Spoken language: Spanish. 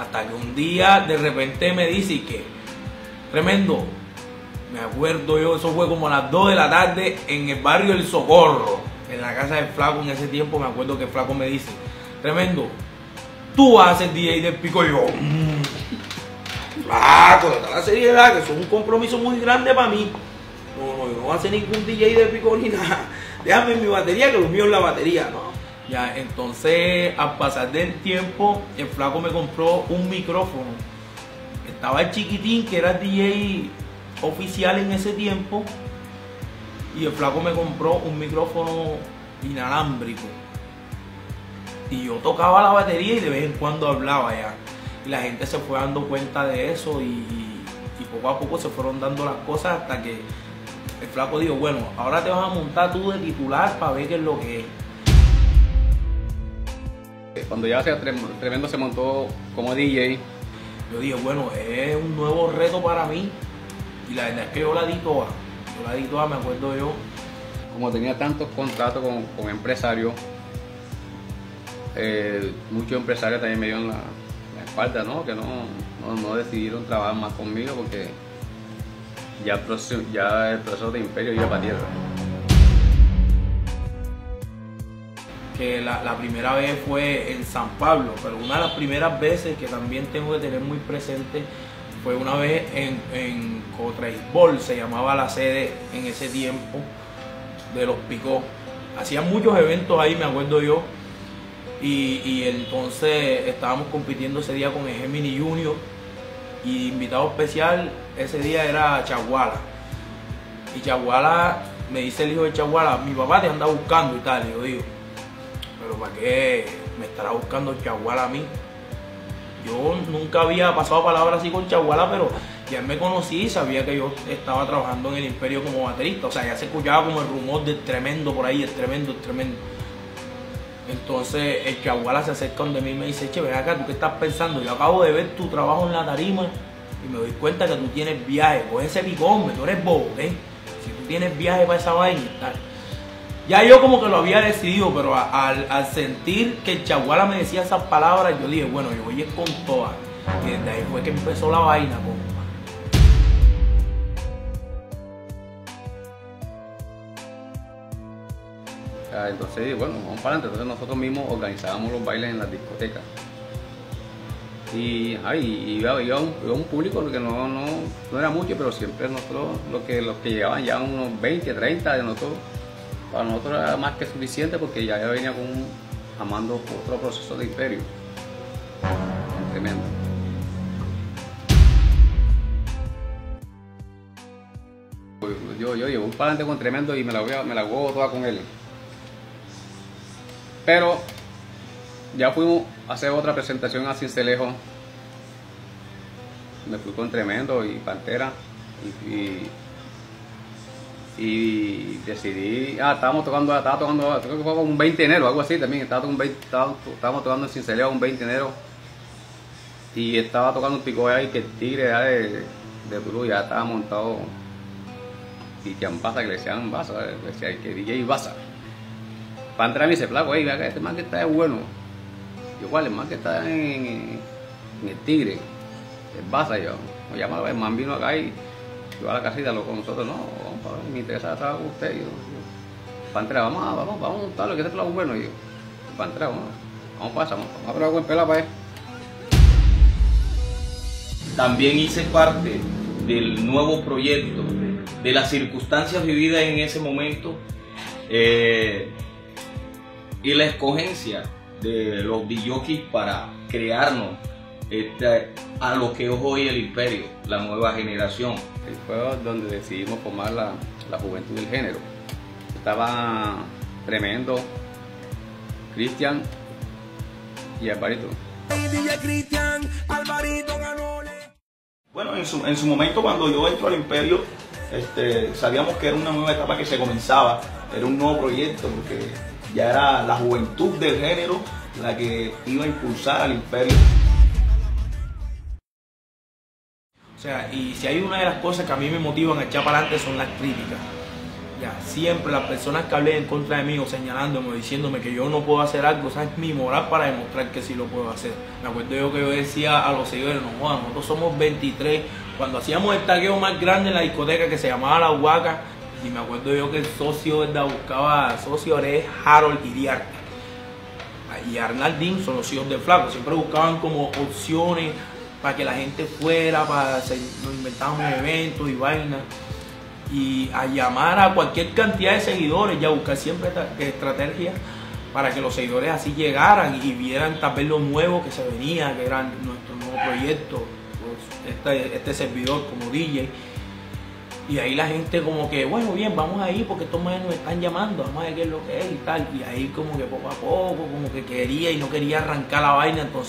Hasta que un día de repente me dice que, tremendo, me acuerdo yo, eso fue como a las 2 de la tarde en el barrio El Socorro, en la casa del Flaco en ese tiempo, me acuerdo que Flaco me dice, tremendo, tú vas a ser DJ del pico y yo. "Mm, Flaco, de la seriedad, que eso es un compromiso muy grande para mí. No, no, yo no voy a hacer ningún DJ de pico ni nada. Déjame mi batería, que lo mío es la batería, ¿no? Ya, entonces, al pasar del tiempo, el flaco me compró un micrófono. Estaba el chiquitín, que era DJ oficial en ese tiempo, y el flaco me compró un micrófono inalámbrico. Y yo tocaba la batería y de vez en cuando hablaba ya. Y la gente se fue dando cuenta de eso y, y poco a poco se fueron dando las cosas hasta que el flaco dijo, bueno, ahora te vas a montar tú de titular para ver qué es lo que es. Cuando ya se Trem- Tremendo se montó como DJ, Yo dije, bueno, es un nuevo reto para mí. Y la verdad es que yo la di toda. Yo la di toda, me acuerdo yo. como tenía tantos contratos con, con empresarios, eh, muchos empresarios también me dieron la, la espalda, ¿no? Que no, no, no decidieron trabajar más conmigo porque ya el proceso, ya el proceso de imperio iba para tierra. Que la, primera vez fue en San Pablo, pero una de las primeras veces que también tengo que tener muy presente fue una vez en, en Cotraisbol, se llamaba la sede en ese tiempo de los Picó. Hacían muchos eventos ahí, me acuerdo yo. Y, y entonces estábamos compitiendo ese día con el Gemini Junior. Y invitado especial ese día era Chaguala. Y Chaguala, me dice el hijo de Chaguala, mi papá te anda buscando y tal. Y yo digo, pero ¿para qué me estará buscando Chaguala a mí? Yo nunca había pasado palabra así con Chaguala, pero ya me conocí y sabía que yo estaba trabajando en el imperio como baterista. O sea, ya se escuchaba como el rumor del tremendo por ahí, el tremendo, el tremendo. Entonces el Chaguala se acerca donde mí y me dice, che, ven acá, ¿tú qué estás pensando? Yo acabo de ver tu trabajo en la tarima y me doy cuenta que tú tienes viaje. Coge ese picón, tú eres bobo, ¿eh? Si tú tienes viaje para esa vaina y tal. Ya yo como que lo había decidido, pero al, sentir que el Chaguala me decía esas palabras, yo dije, bueno, yo voy a ir con todas. Y desde ahí fue que empezó la vaina, compa. Ah, Entonces, bueno, vamos para adelante. Entonces nosotros mismos organizábamos los bailes en las discotecas. Y, ay, iba un, iba un público que no, no, no era mucho, pero siempre nosotros, los que, los que llegaban ya unos 20, 30 de nosotros, para nosotros era más que suficiente porque ya venía con un, amando otro proceso de imperio. Tremendo. Yo, yo llevo un para adelante con tremendo y me la, voy me la juego toda con él. Pero ya fuimos a hacer otra presentación a Cincelejo. Me fui con Tremendo y Pantera. Y decidí. Ah, estábamos tocando, estaba tocando, creo que fue un 20 de enero, algo así también. Estaba un 20 estaba- estábamos tocando en Cincelejo un 20 de enero. Y estaba tocando un pico ahí que el tigre de, de ya estaba montado. Y que Baza, que le decían Baza, decía que DJ Baza. Para entrar me dice, flaco, ey, vea que este man que está es bueno. Yo, ¿cuál? El man que está en, el Tigre. El Baza, yo. Me llama, el man vino acá y yo a la casita, lo con nosotros, no, vamos para ver, me interesa trabajar con usted. Yo, entrar, vamos, a- vamos, vamos a montarlo, que este es bueno. Y yo, para entrar, vamos, vamos para vamos, vamos a probar con el pelado para también hice parte del nuevo proyecto, de las circunstancias vividas en ese momento eh, y la escogencia de los DJs para crearnos este, a lo que es hoy el imperio, la nueva generación. El fue donde decidimos formar la, la juventud del género. Estaba tremendo, Cristian y Alvarito. Bueno, en su, en su momento cuando yo entro al imperio, este, sabíamos que era una nueva etapa que se comenzaba, era un nuevo proyecto, porque ya era la juventud del género la que iba a impulsar al imperio. O sea, y si hay una de las cosas que a mí me motivan a echar para adelante son las críticas. Ya, siempre las personas que hablen en contra de mí o señalándome o diciéndome que yo no puedo hacer algo, esa es mi moral para demostrar que sí lo puedo hacer. Me acuerdo yo que yo decía a los seguidores, no nosotros somos 23, cuando hacíamos el tagueo más grande en la discoteca que se llamaba La Huaca, y me acuerdo yo que el socio ¿verdad? buscaba socio era Harold Iriarte y Arnaldín son los hijos del flaco, siempre buscaban como opciones para que la gente fuera, para nos inventaban eventos y vainas y a llamar a cualquier cantidad de seguidores y a buscar siempre estrategias para que los seguidores así llegaran y vieran tal vez lo nuevo que se venía, que era nuestro nuevo proyecto, pues, este, este servidor como DJ. Y ahí la gente como que, bueno, bien, vamos ahí porque estos manes nos están llamando, vamos a ver qué es lo que es y tal. Y ahí como que poco a poco, como que quería y no quería arrancar la vaina, entonces